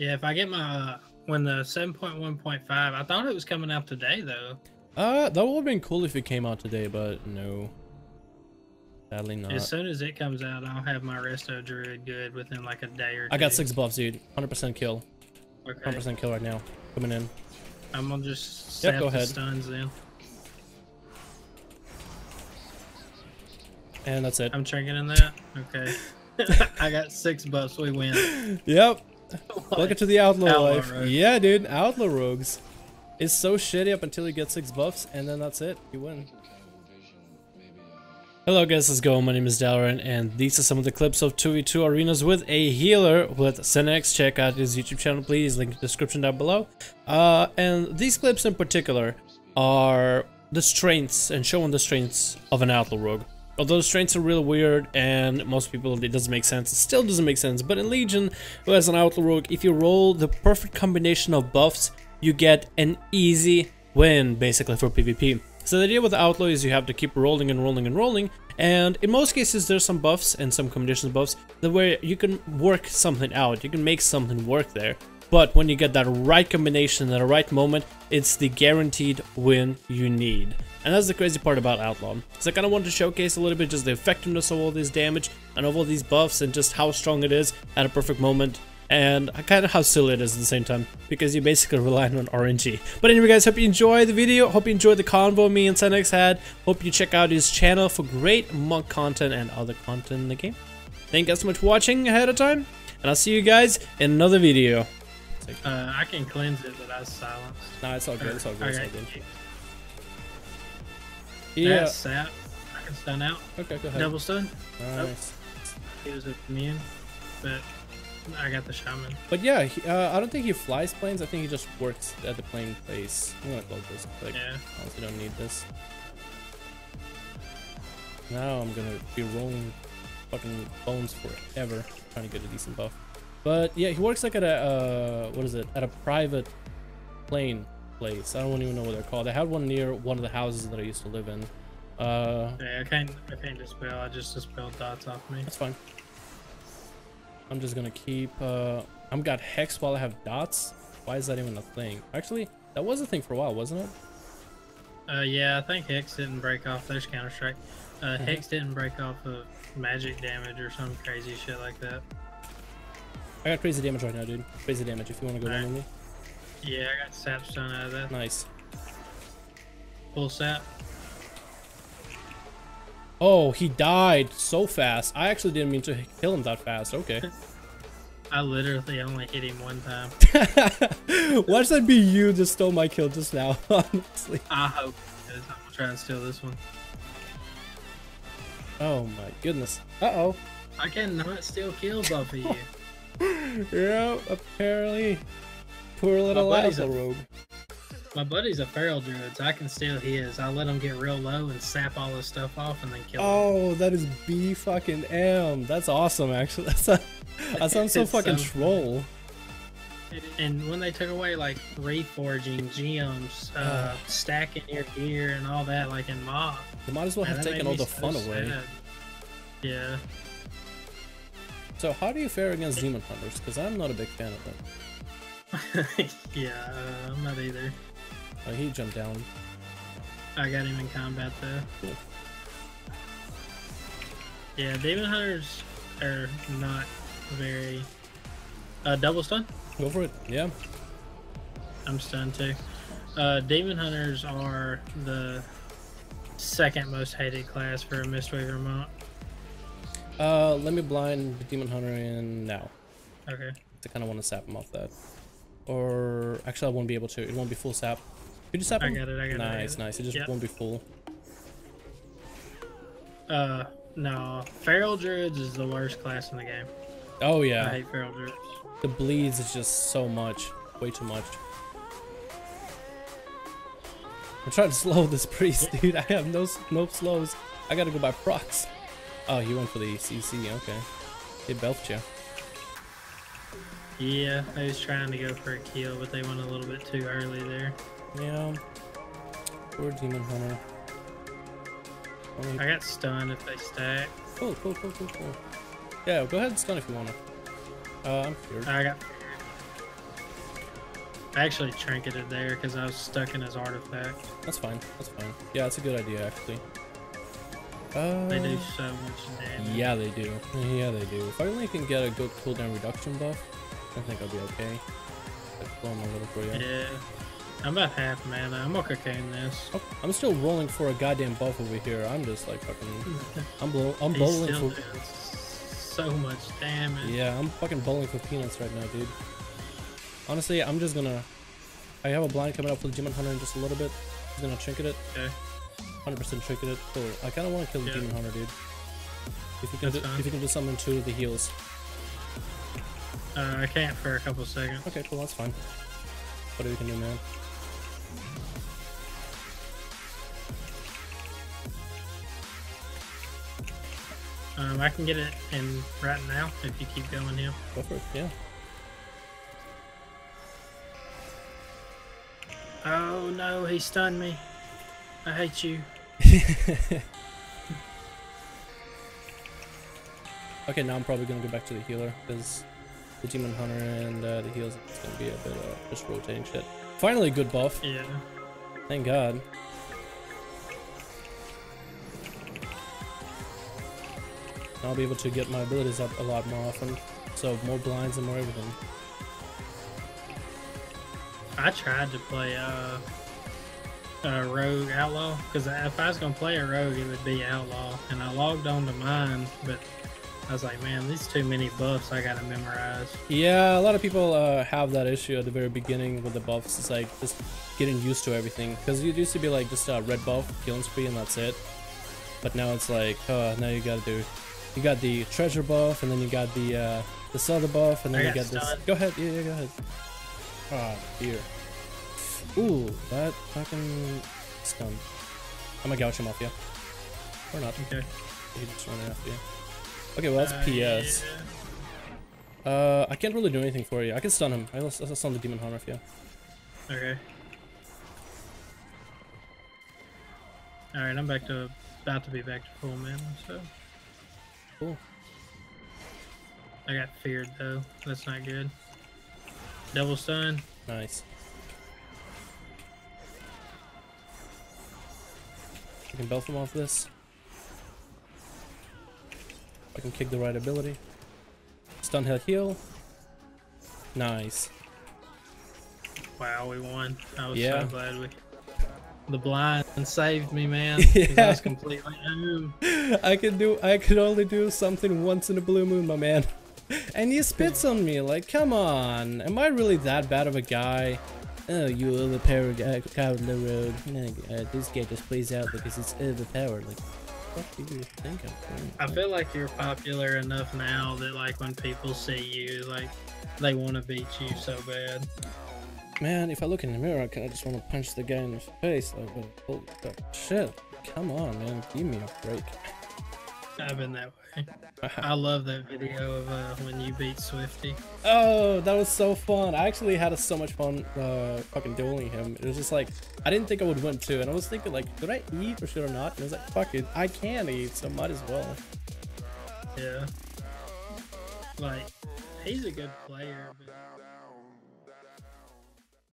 Yeah, if I get my uh, when the seven point one point five, I thought it was coming out today though. Uh, that would have been cool if it came out today, but no. Sadly not. As soon as it comes out, I'll have my resto druid good within like a day or two. I got six buffs, dude. 100% kill. Okay. 100% kill right now. Coming in. I'm gonna just Yep, go the ahead. stuns then. And that's it. I'm checking in that. Okay. I got six buffs. We win. Yep. Welcome to the outlaw, Outlaw life. rogue. Yeah, dude. Outlaw rogues. It's so shitty up until you get six buffs, and then that's it. You win. Hello guys, how's it going? My name is Dalaran, and these are some of the clips of 2v2 arenas with a healer with Sinixx. Check out his YouTube channel, please. Link in the description down below. Uh, and these clips in particular are the strengths and showing the strengths of an outlaw rogue. Although the strengths are really weird and most people it doesn't make sense, it still doesn't make sense. But in Legion, who has an outlaw rogue, if you roll the perfect combination of buffs, you get an easy win basically for PvP. So the idea with outlaw is you have to keep rolling and rolling and rolling, and in most cases there's some buffs and some combinations buffs that where you can work something out, you can make something work there. But when you get that right combination at the right moment, it's the guaranteed win you need. And that's the crazy part about Outlaw. So I kind of wanted to showcase a little bit just the effectiveness of all this damage and of all these buffs and just how strong it is at a perfect moment. And kind of how silly it is at the same time, because you're basically relying on RNG. But anyway guys, hope you enjoyed the video, hope you enjoyed the convo me and Sinixx had. Hope you check out his channel for great monk content and other content in the game. Thank you guys so much for watching ahead of time, and I'll see you guys in another video. Uh, I can cleanse it, but I silenced. Nah, it's all good, it's all good, it's all good. Yeah. That's. I can stun out. okay, go ahead. Double stun. Nice. He was immune, but I got the shaman. But yeah, he, uh, I don't think he flies planes. I think he just works at the plane place. I'm gonna close this quick. Yeah. Honestly, don't need this. Now I'm gonna be rolling fucking bones forever trying to get a decent buff. But yeah, he works like at a uh, what is it? At a private plane place. I don't even know what they're called. I had one near one of the houses that I used to live in. Uh, Yeah, I can't. I can't dispel. I just dispelled dots off me. That's fine. I'm just gonna keep, uh, I'm got Hex while I have dots. Why is that even a thing? Actually, that was a thing for a while, wasn't it? Uh, yeah, I think Hex didn't break off. There's Counter Strike. Uh, Mm-hmm. Hex didn't break off of magic damage or some crazy shit like that. I got crazy damage right now, dude. Crazy damage if you want to go down with me. Yeah, I got sap stun out of that. Nice. Full sap. Oh, he died so fast. I actually didn't mean to kill him that fast. Okay. I literally only hit him one time. Why Watch that be you just stole my kill just now, honestly. I hope it is. I'm gonna try and steal this one. Oh my goodness. Uh-oh. I cannot steal kills off of you. Yeah, apparently. Poor little buddy's a- rogue. My buddy's a feral druid, so I can steal his. I let him get real low and sap all his stuff off and then kill him. Oh, that is B fucking M. That's awesome, actually. That's a, that sounds so fucking so- troll. And when they took away like reforging, gems, uh, stacking your gear, and all that, like in MoP, They might as well man, have taken all the so fun away. Yeah, So, how do you fare against demon hunters? Because I'm not a big fan of them. yeah, uh, I'm not either. Oh, he jumped down. I got him in combat though. Cool. Yeah, demon hunters are not very. Uh, double stun. Go for it. Yeah. I'm stunned too. Uh, demon hunters are the second most hated class for a Mistweaver monk. Uh, let me blind the demon hunter in now. Okay. I kind of want to sap him off that. Or actually, I won't be able to. It won't be full sap. Could you sap I him? got it, I got nice, it. nice. It just Yep. won't be full. Uh, no, feral druids is the worst class in the game. Oh yeah. I hate feral druids. the bleeds is just so much, way too much. I'm trying to slow this priest, dude. I have no no slows. I gotta go by procs. Oh, he went for the CC. Okay, he belched you. Yeah, I was trying to go for a kill, but they went a little bit too early there. Yeah. Poor demon hunter. I got stunned if they stack. Cool, cool, cool, cool, cool. Yeah, go ahead and stun if you wanna. Uh, I'm cured. I got. I actually trinketed there because I was stuck in his artifact. That's fine. That's fine. Yeah, that's a good idea actually. Uh, They do so much damage. Yeah, they do. Yeah, they do. If I only can get a good cooldown reduction buff, I think I'll be okay. My little for you. Yeah. I'm about half mana. I'm okay in this. Oh, I'm still rolling for a goddamn buff over here. I'm just like fucking. I'm blow. I'm bowling for. so much damage. Yeah, I'm fucking bowling for peanuts right now, dude. Honestly, I'm just gonna. I have a blind coming up for the Demon Hunter in just a little bit. He's gonna trinket it. Okay. 100% trinket it. I kind of want to kill the Yeah. Demon Hunter, dude. If you can, That's do, fine. if you can do something to the heals. Uh, I can't for a couple seconds. Okay, cool. That's fine. What do we can do, man. Um, I can get it in right now if you keep going here. Go for it. Yeah. Oh no, he stunned me. I hate you. Okay, now I'm probably gonna go back to the healer because the demon hunter and uh, the heals is gonna be a bit uh, just rotating shit. Finally, a good buff. Yeah. Thank God. I'll be able to get my abilities up a lot more often. So more blinds and more everything. I tried to play uh, a rogue outlaw because if I was gonna play a rogue, it would be outlaw, and I logged on to mine, but I was like, man, these too many buffs I gotta memorize. Yeah, a lot of people uh, have that issue at the very beginning with the buffs. It's like just getting used to everything. Because it used to be like just a red buff, killing spree, and that's it. But now it's like, oh, now you gotta do, you got the treasure buff, and then you got the uh, this other buff, and then I you got this. Go ahead, yeah, yeah, go ahead. Ah, dear. Ooh, that fucking stun. I'm him off, yeah. Or not. Okay. He just ran after you. Okay, well that's Uh, PS. Uh, I can't really do anything for you. I can stun him. I'll, I'll stun the demon hunter if you. Okay. All right, I'm back to about to be back to full mana. So Cool. I got feared though. That's not good. Double stun. Nice. I can belt him off this. I can kick the right ability. Stun head heal. Nice. Wow, we won. I was Yeah. so glad we. The blind saved me, man. 'cause I Yeah. was completely doomed. I can do I can only do something once in a blue moon, my man. And he spits on me, like come on. Am I really that bad of a guy? Oh, you overpowered uh, cowardly rogue. No, uh, this guy just plays out because it's overpowered. Like, what do you think I'm doing? I feel like you're popular enough now that like when people see you, like they want to beat you so bad. Man, if I look in the mirror, I just want to punch the guy in the face. Like, but crap. Shit. Come on, man. Give me a break. I've been that way. I love that video of uh, when you beat Swifty. Oh, that was so fun. I actually had so much fun uh, fucking dueling him. It was just like, I didn't think I would win too. And I was thinking like, should I eat or should I not? And I was like, fuck it. I can eat, so might as well. Yeah. Like, he's a good player, but